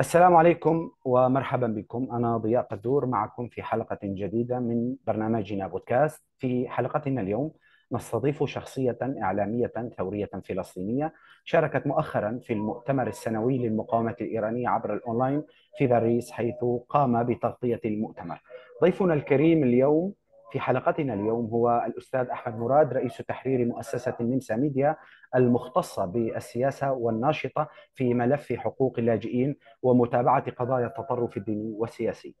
السلام عليكم ومرحبا بكم. أنا ضياء قدور معكم في حلقة جديدة من برنامجنا بودكاست. في حلقتنا اليوم نستضيف شخصية إعلامية ثورية فلسطينية شاركت مؤخرا في المؤتمر السنوي للمقاومة الإيرانية عبر الأونلاين في باريس حيث قام بتغطية المؤتمر. ضيفنا الكريم اليوم في حلقتنا اليوم هو الأستاذ أحمد مراد رئيس تحرير مؤسسة النمسا ميديا المختصة بالسياسة والناشطة في ملف حقوق اللاجئين ومتابعة قضايا التطرف الديني والسياسي.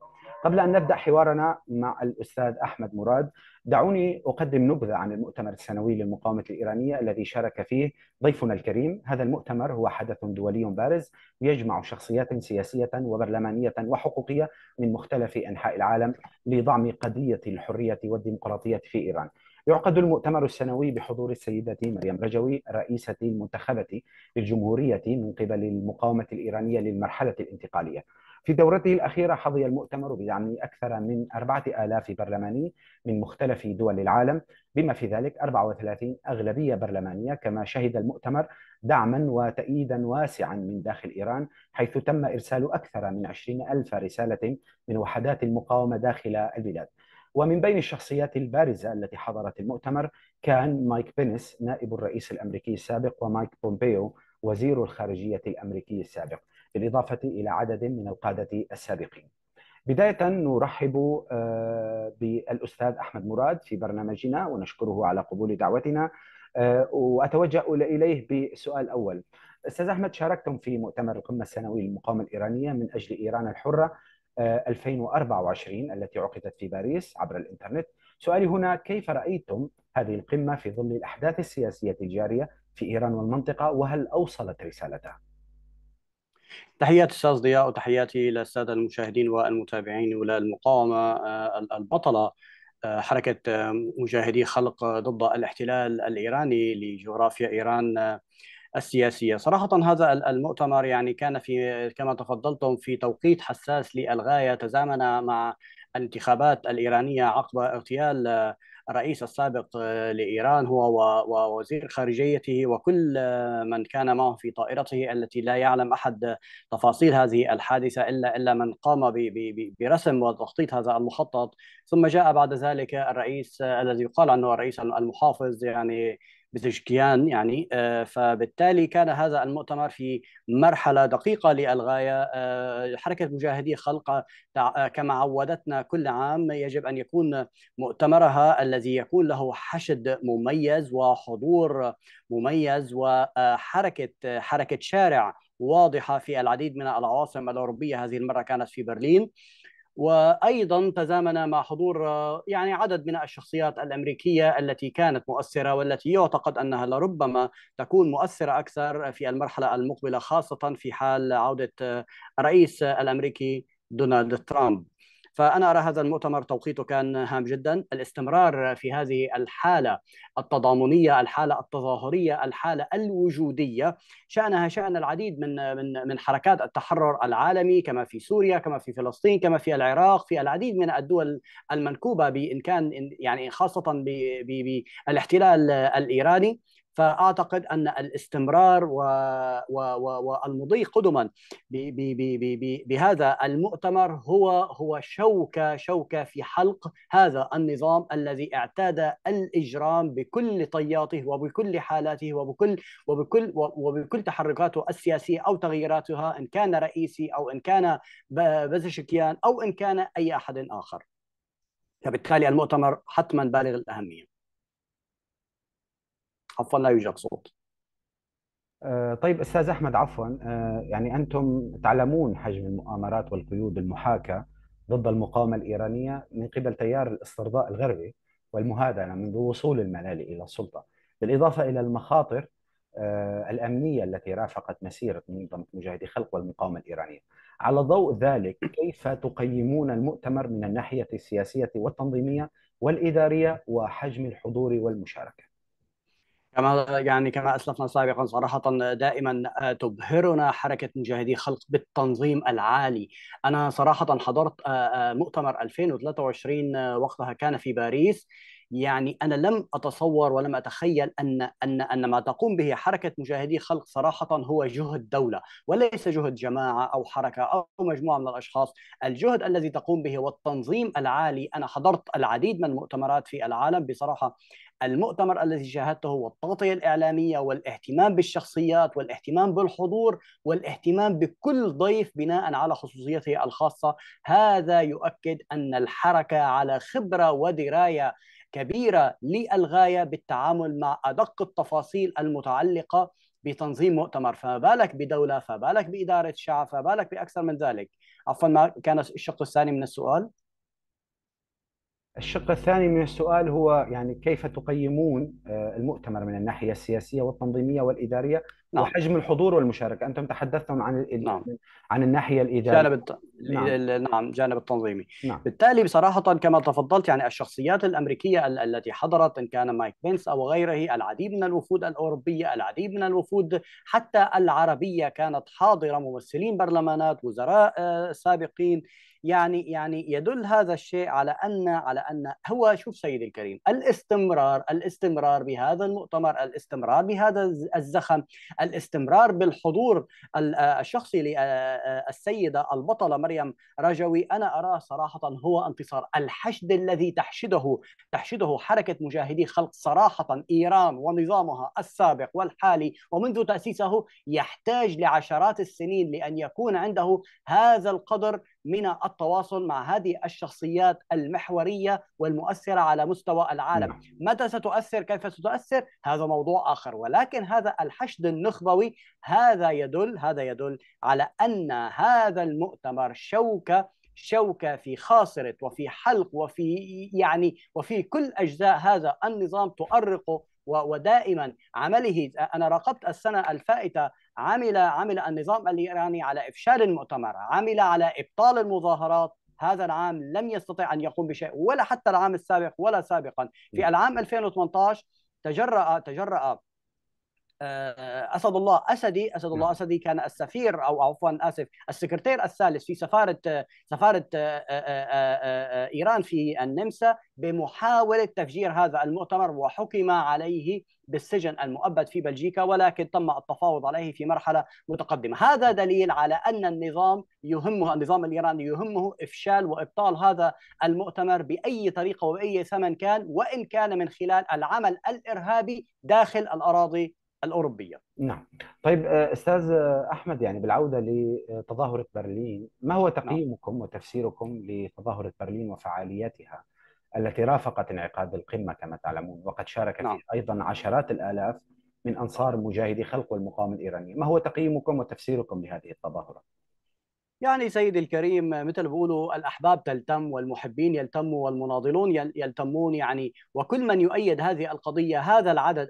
قبل أن نبدأ حوارنا مع الأستاذ أحمد مراد دعوني أقدم نبذة عن المؤتمر السنوي للمقاومة الإيرانية الذي شارك فيه ضيفنا الكريم. هذا المؤتمر هو حدث دولي بارز يجمع شخصيات سياسية وبرلمانية وحقوقية من مختلف أنحاء العالم لدعم قضية الحرية والديمقراطية في إيران. يعقد المؤتمر السنوي بحضور السيدة مريم رجوي رئيسة المنتخبة للجمهورية من قبل المقاومة الإيرانية للمرحلة الانتقالية. في دورته الأخيرة حظي المؤتمر بدعم أكثر من أربعة آلاف برلماني من مختلف دول العالم بما في ذلك 34 أغلبية برلمانية كما شهد المؤتمر دعما وتأييدا واسعا من داخل إيران حيث تم إرسال أكثر من 20 ألف رسالة من وحدات المقاومة داخل البلاد. ومن بين الشخصيات البارزة التي حضرت المؤتمر كان مايك بينس نائب الرئيس الأمريكي السابق ومايك بومبيو وزير الخارجية الأمريكي السابق بالإضافة إلى عدد من القادة السابقين. بداية نرحب آه، بالأستاذ أحمد مراد في برنامجنا ونشكره على قبول دعوتنا آه، وأتوجه إليه بسؤال أول. أستاذ أحمد شاركتم في مؤتمر القمة السنوي للمقاومة الإيرانية من أجل إيران الحرة. 2024 التي عقدت في باريس عبر الإنترنت سؤالي هنا كيف رأيتم هذه القمة في ظل الأحداث السياسية الجارية في إيران والمنطقة وهل أوصلت رسالتها؟ تحياتي أستاذ ضياء وتحياتي للسادة المشاهدين والمتابعين وللمقاومه آه، البطلة آه، حركة آه، مجاهدي خلق ضد الاحتلال الإيراني لجغرافيا إيران السياسية، صراحة هذا المؤتمر يعني كان في كما تفضلتم في توقيت حساس للغاية. تزامن مع الانتخابات الإيرانية عقب اغتيال الرئيس السابق لإيران هو ووزير خارجيته وكل من كان معه في طائرته التي لا يعلم أحد تفاصيل هذه الحادثة إلا إلا من قام برسم وتخطيط هذا المخطط. ثم جاء بعد ذلك الرئيس الذي يقال عنه الرئيس المحافظ يعني بزشكيان يعني آه، فبالتالي كان هذا المؤتمر في مرحلة دقيقة للغاية. آه، حركة مجاهدي خلق آه، كما عودتنا كل عام يجب أن يكون مؤتمرها الذي يكون له حشد مميز وحضور مميز وحركة حركة شارع واضحة في العديد من العواصم الأوروبية. هذه المرة كانت في برلين. وأيضا تزامن مع حضور يعني عدد من الشخصيات الأمريكية التي كانت مؤثرة والتي يعتقد أنها لربما تكون مؤثرة أكثر في المرحلة المقبلة خاصة في حال عودة الرئيس الأمريكي دونالد ترامب. فأنا أرى هذا المؤتمر توقيته كان هام جدا. الاستمرار في هذه الحالة التضامنية الحالة التظاهرية الحالة الوجودية شأنها شأن العديد من من من حركات التحرر العالمي كما في سوريا كما في فلسطين كما في العراق في العديد من الدول المنكوبة بإن كان يعني خاصة بالاحتلال الإيراني. فأعتقد أن الاستمرار و... و... و... والمضي قدما ب... ب... ب... بهذا المؤتمر هو هو شوكه شوكه في حلق هذا النظام الذي اعتاد الإجرام بكل طياته وبكل حالاته وبكل وبكل وبكل تحركاته السياسية أو تغييراتها إن كان رئيسي أو إن كان بزشكيان أو إن كان أي أحد آخر. فبالتالي المؤتمر حتما بالغ الأهمية. عفوا لا يوجد صوت آه، طيب أستاذ أحمد عفوا آه، يعني أنتم تعلمون حجم المؤامرات والقيود المحاكاة ضد المقاومة الإيرانية من قبل تيار الاسترضاء الغربي والمهادنة منذ وصول الملالي إلى السلطة بالإضافة إلى المخاطر آه، الأمنية التي رافقت مسيرة منظمة مجاهدي خلق والمقاومة الإيرانية. على ضوء ذلك كيف تقيمون المؤتمر من الناحية السياسية والتنظيمية والإدارية وحجم الحضور والمشاركة؟ كما يعني كما أسلفنا سابقا صراحة دائما آه، تبهرنا حركة مجاهدي خلق بالتنظيم العالي. أنا صراحة حضرت آه، آه، مؤتمر 2023 وقتها كان في باريس. يعني أنا لم أتصور ولم أتخيل أن أن أن ما تقوم به حركة مجاهدي خلق صراحة هو جهد دولة وليس جهد جماعة أو حركة أو مجموعة من الأشخاص، الجهد الذي تقوم به والتنظيم العالي أنا حضرت العديد من المؤتمرات في العالم بصراحة المؤتمر الذي شاهدته والتغطية الإعلامية والاهتمام بالشخصيات والاهتمام بالحضور والاهتمام بكل ضيف بناء على خصوصيته الخاصة هذا يؤكد أن الحركة على خبرة ودراية كبيرة للغاية بالتعامل مع أدق التفاصيل المتعلقة بتنظيم مؤتمر. فما بالك بدولة فما بالك بإدارة شعب فما بالك بأكثر من ذلك. عفوا ما كان الشق الثاني من السؤال؟ الشق الثاني من السؤال هو يعني كيف تقيمون آه، المؤتمر من الناحية السياسية والتنظيمية والإدارية؟ نعم. وحجم الحضور والمشاركة، أنتم تحدثتم عن نعم. عن الناحية الاداريه جانب الت... نعم. نعم جانب التنظيمي نعم. بالتالي بصراحة كما تفضلت يعني الشخصيات الأمريكية ال... التي حضرت إن كان مايك بينس أو غيره العديد من الوفود الأوروبية، العديد من الوفود حتى العربية كانت حاضرة ممثلين برلمانات، وزراء آه، سابقين يعني يعني يدل هذا الشيء على أن على أن هو شوف سيدي الكريم الاستمرار الاستمرار بهذا المؤتمر الاستمرار بهذا الزخم الاستمرار بالحضور الشخصي للسيده البطلة مريم رجوي. أنا أراه صراحة هو انتصار. الحشد الذي تحشده تحشده حركة مجاهدي خلق صراحة إيران ونظامها السابق والحالي ومنذ تأسيسه يحتاج لعشرات السنين لأن يكون عنده هذا القدر من التواصل مع هذه الشخصيات المحورية والمؤثرة على مستوى العالم، نعم. متى ستؤثر؟ كيف ستؤثر؟ هذا موضوع آخر، ولكن هذا الحشد النخبوي هذا يدل هذا يدل على أن هذا المؤتمر شوكة شوكة في خاصرة وفي حلق وفي يعني وفي كل أجزاء هذا النظام تؤرق ودائما عمله أنا راقبت السنة الفائتة عمل عمل النظام الإيراني على إفشال المؤتمر، عمل على إبطال المظاهرات، هذا العام لم يستطع أن يقوم بشيء ولا حتى العام السابق ولا سابقا، في العام 2018 تجرأ تجرأ أسد الله أسدي أسد الله نعم. أسدي كان السفير أو عفوا آسف السكرتير الثالث في سفارة سفارة آه، آه، إيران في النمسا بمحاولة تفجير هذا المؤتمر وحكم عليه بالسجن المؤبد في بلجيكا ولكن تم التفاوض عليه في مرحلة متقدمة، هذا دليل على أن النظام يهمه النظام الإيراني يهمه إفشال وإبطال هذا المؤتمر بأي طريقة وبأي ثمن كان وإن كان من خلال العمل الإرهابي داخل الأراضي الأوروبية نعم طيب آه، أستاذ أحمد يعني بالعودة لتظاهرة برلين ما هو نعم. تقييمكم نعم. وتفسيركم لتظاهرة برلين وفعالياتها التي رافقت انعقاد القمة كما تعلمون وقد شارك نعم. فيه أيضا عشرات الآلاف من أنصار مجاهدي خلق والمقاومة الإيرانية ما هو تقييمكم وتفسيركم لهذه التظاهرة؟ يعني سيدي الكريم مثل بيقولوا الأحباب تلتم والمحبين يلتموا والمناضلون يلتمون يعني. وكل من يؤيد هذه القضية هذا العدد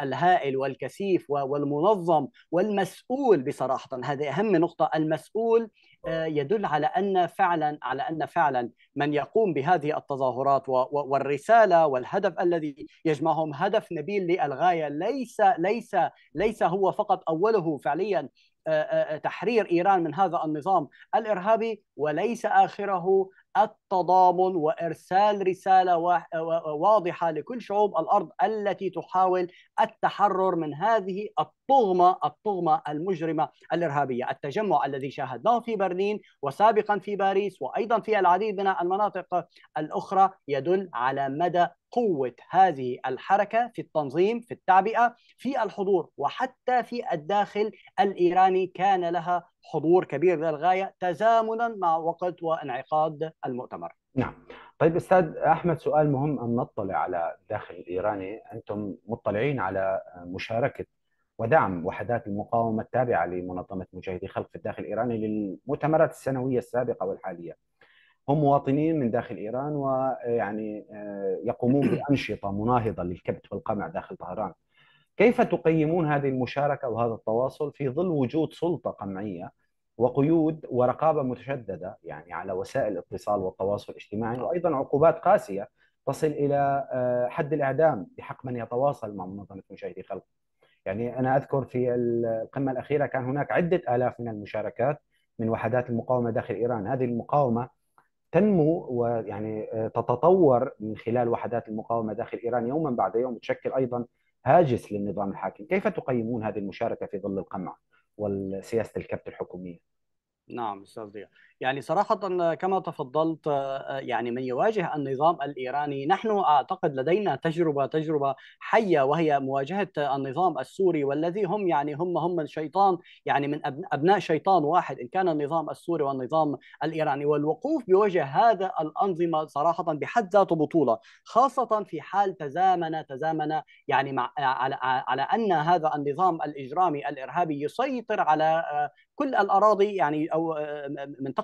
الهائل والكثيف والمنظم والمسؤول بصراحة. هذه أهم نقطة المسؤول آه، يدل على أن فعلا على أن فعلا من يقوم بهذه التظاهرات والرسالة والهدف الذي يجمعهم هدف نبيل للغاية. ليس ليس ليس هو فقط أوله فعليا تحرير إيران من هذا النظام الإرهابي وليس آخره التضامن وإرسال رسالة واضحة لكل شعوب الأرض التي تحاول التحرر من هذه الطغمة الطغمة المجرمة الإرهابية، التجمع الذي شاهدناه في برلين وسابقا في باريس وأيضا في العديد من المناطق الأخرى يدل على مدى قوة هذه الحركة في التنظيم، في التعبئة، في الحضور وحتى في الداخل الإيراني كان لها حضور كبير للغايه تزامنا مع وقت وانعقاد المؤتمر. نعم. طيب أستاذ أحمد سؤال مهم أن نطلع على الداخل الإيراني، أنتم مطلعين على مشاركة ودعم وحدات المقاومة التابعة لمنظمة مجاهدي خلق في الداخل الإيراني للمؤتمرات السنوية السابقة والحالية. هم مواطنين من داخل إيران ويعني آه، يقومون بأنشطة مناهضة للكبت والقمع داخل طهران. كيف تقيمون هذه المشاركة وهذا التواصل في ظل وجود سلطة قمعية وقيود ورقابة متشددة يعني على وسائل الاتصال والتواصل الاجتماعي وأيضا عقوبات قاسية تصل إلى آه، حد الإعدام بحق من يتواصل مع منظمة مشاهدي خلق. يعني أنا أذكر في القمة الأخيرة كان هناك عدة آلاف من المشاركات من وحدات المقاومة داخل إيران، هذه المقاومة تنمو ويعني تتطور من خلال وحدات المقاومة داخل إيران يوما بعد يوم تشكل أيضا هاجس للنظام الحاكم، كيف تقيمون هذه المشاركة في ظل القمع والسياسة الكبت الحكومية؟ نعم أستاذ يعني صراحة كما تفضلت يعني من يواجه النظام الإيراني نحن أعتقد لدينا تجربة تجربة حية وهي مواجهة النظام السوري والذي هم يعني هم هم الشيطان يعني من أبناء شيطان واحد إن كان النظام السوري والنظام الإيراني. والوقوف بوجه هذا الأنظمة صراحة بحد ذاته بطولة خاصة في حال تزامن تزامن يعني مع على على أن هذا النظام الإجرامي الإرهابي يسيطر على كل الأراضي يعني أو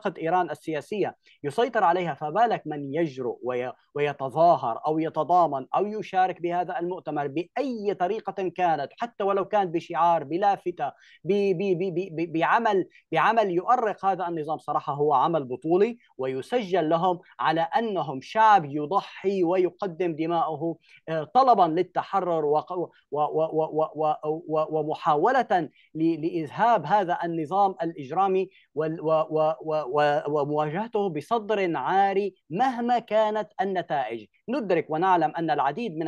منطقه إيران السياسية يسيطر عليها فبالك من يجرؤ ويتظاهر أو يتضامن أو يشارك بهذا المؤتمر بأي طريقة كانت حتى ولو كان بشعار بلافته بعمل بعمل يؤرق هذا النظام. صراحة هو عمل بطولي ويسجل لهم على أنهم شعب يضحي ويقدم دماءه طلبا للتحرر ومحاولة لإذهاب هذا النظام الإجرامي ومواجهته بصدر عاري مهما كانت النتائج. ندرك ونعلم أن العديد من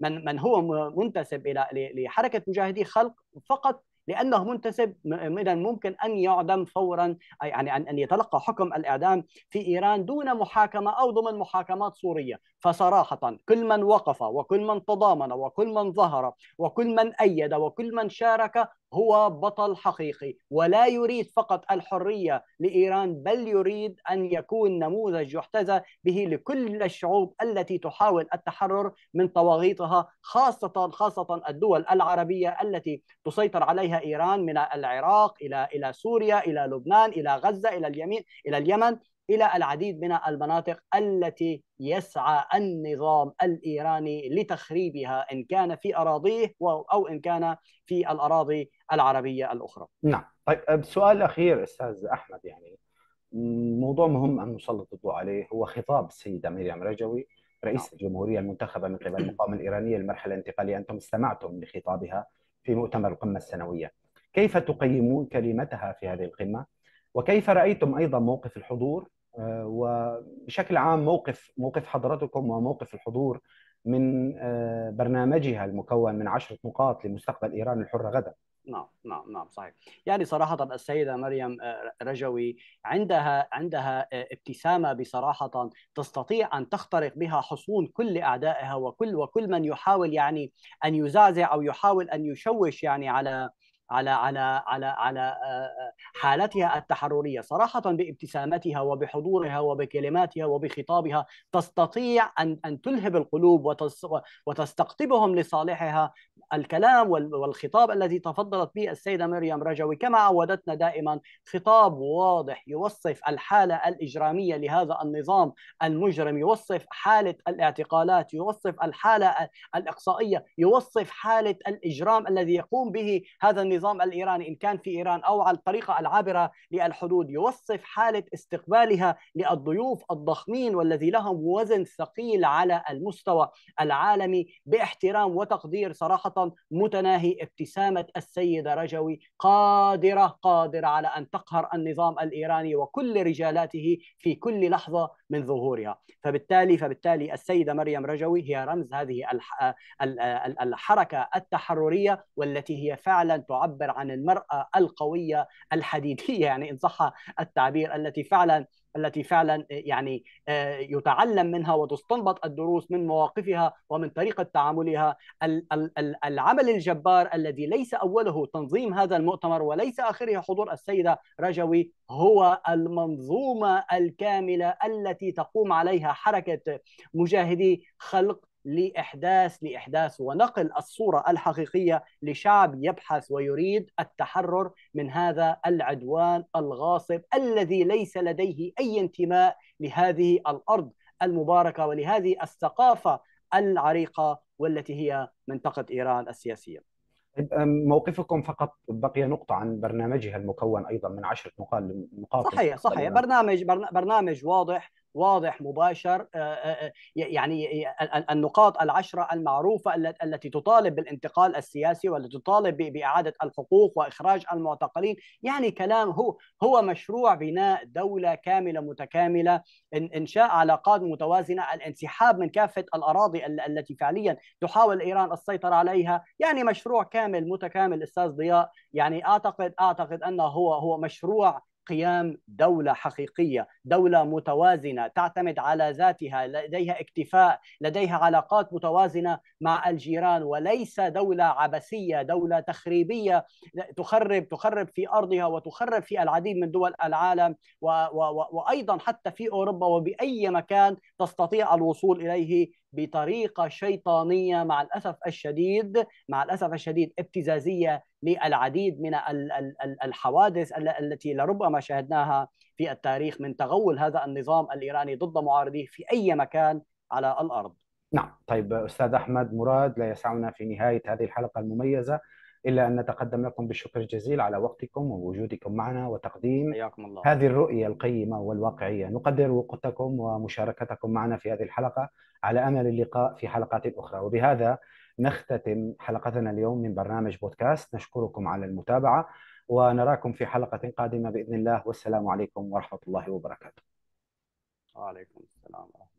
من من هو منتسب إلى لحركة مجاهدي خلق فقط لأنه منتسب من الممكن أن يعدم فورا يعني أن يتلقى حكم الإعدام في إيران دون محاكمة أو ضمن محاكمات سورية. فصراحة كل من وقف وكل من تضامن وكل من ظهر وكل من أيد وكل من شارك هو بطل حقيقي ولا يريد فقط الحرية لإيران بل يريد أن يكون نموذج يحتذى به لكل الشعوب التي تحاول التحرر من طواغيتها خاصة خاصة الدول العربية التي تسيطر عليها إيران من العراق إلى إلى سوريا إلى لبنان إلى غزة إلى اليمين إلى اليمن. إلى العديد من المناطق التي يسعى النظام الإيراني لتخريبها إن كان في أراضيه أو إن كان في الأراضي العربية الأخرى. نعم، طيب سؤال أخير أستاذ أحمد يعني موضوع مهم أن نسلط الضوء عليه هو خطاب السيده مريم رجوي رئيس نعم. الجمهورية المنتخبة من قبل المقاومة الإيرانية للمرحلة الانتقالية، أنتم استمعتم لخطابها في مؤتمر القمة السنوية. كيف تقيمون كلمتها في هذه القمة؟ وكيف رأيتم أيضا موقف الحضور وبشكل عام موقف موقف حضرتكم وموقف الحضور من آه، برنامجها المكون من عشرة نقاط لمستقبل إيران الحرة غدا. نعم نعم نعم صحيح. يعني صراحة السيدة مريم آه، رجوي عندها عندها ابتسامة بصراحة تستطيع أن تخترق بها حصون كل أعدائها وكل وكل من يحاول يعني أن يزعزع أو يحاول أن يشوش يعني على على على على على آه، آه، حالتها التحررية صراحة بابتسامتها وبحضورها وبكلماتها وبخطابها تستطيع أن أن تلهب القلوب وتستقطبهم لصالحها الكلام والخطاب الذي تفضلت به السيدة مريم رجوي. كما عودتنا دائما خطاب واضح يوصف الحالة الإجرامية لهذا النظام المجرم يوصف حالة الاعتقالات يوصف الحالة الإقصائية يوصف حالة الإجرام الذي يقوم به هذا النظام الإيراني إن كان في إيران أو على الطريقة العابرة للحدود. يوصف حالة استقبالها للضيوف الضخمين والذي لهم وزن ثقيل على المستوى العالمي باحترام وتقدير صراحة متناهي ابتسامة السيده رجوي قادرة قادرة على أن تقهر النظام الإيراني وكل رجالاته في كل لحظة من ظهورها. فبالتالي فبالتالي السيدة مريم رجوي هي رمز هذه الحركة التحررية والتي هي فعلا تعبر عن المرأة القوية الحديدية. يعني إن صح التعبير التي فعلا التي فعلا يعني آه، يتعلم منها وتستنبط الدروس من مواقفها ومن طريقة تعاملها. العمل الجبار الذي ليس أوله تنظيم هذا المؤتمر وليس آخره حضور السيدة رجوي هو المنظومة الكاملة التي تقوم عليها حركة مجاهدي خلق لإحداث لإحداث ونقل الصورة الحقيقية لشعب يبحث ويريد التحرر من هذا العدوان الغاصب الذي ليس لديه أي انتماء لهذه الأرض المباركة ولهذه الثقافة العريقة والتي هي منطقة إيران السياسية. موقفكم فقط بقي نقطة عن برنامجها المكون أيضا من عشرة نقاط صحيح صحيح. برنامج برنامج واضح واضح مباشر يعني النقاط العشرة المعروفة التي تطالب بالانتقال السياسي والتي تطالب بإعادة الحقوق وإخراج المعتقلين. يعني كلام هو هو مشروع بناء دولة كاملة متكاملة إنشاء علاقات متوازنة الانسحاب من كافة الأراضي التي فعليا تحاول إيران السيطرة عليها. يعني مشروع كامل متكامل أستاذ ضياء. يعني أعتقد أعتقد أنه هو هو مشروع قيام دولة حقيقية دولة متوازنة تعتمد على ذاتها لديها اكتفاء لديها علاقات متوازنة مع الجيران وليس دولة عبثية دولة تخريبية تخرب تخرب في أرضها وتخرب في العديد من دول العالم و و وأيضا حتى في أوروبا وبأي مكان تستطيع الوصول إليه بطريقة شيطانية مع الأسف الشديد مع الأسف الشديد ابتزازية للعديد من الحوادث التي لربما شاهدناها في التاريخ من تغول هذا النظام الإيراني ضد معارضيه في أي مكان على الأرض. نعم. طيب أستاذ أحمد مراد لا يسعنا في نهاية هذه الحلقة المميزة إلا أن نتقدم لكم بالشكر الجزيل على وقتكم ووجودكم معنا وتقديم الله. هذه الرؤية القيمة والواقعية. نقدر وقتكم ومشاركتكم معنا في هذه الحلقة. على أمل اللقاء في حلقات أخرى. وبهذا نختتم حلقتنا اليوم من برنامج بودكاست. نشكركم على المتابعة ونراكم في حلقة قادمة بإذن الله. والسلام عليكم ورحمة الله وبركاته. وعليكم السلام ورحمة الله.